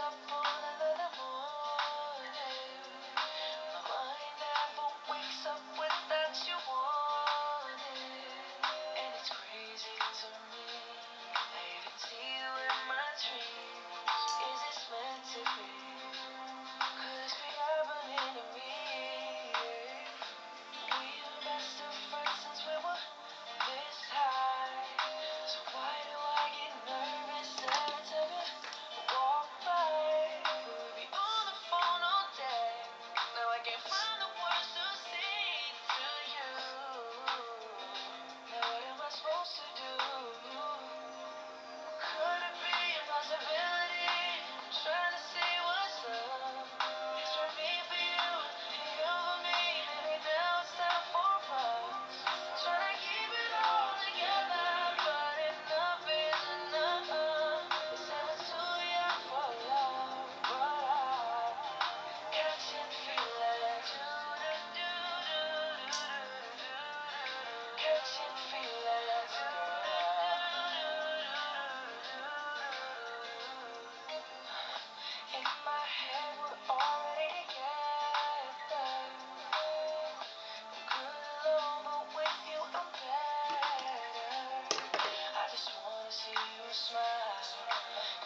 shop all alone.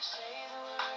Say the word.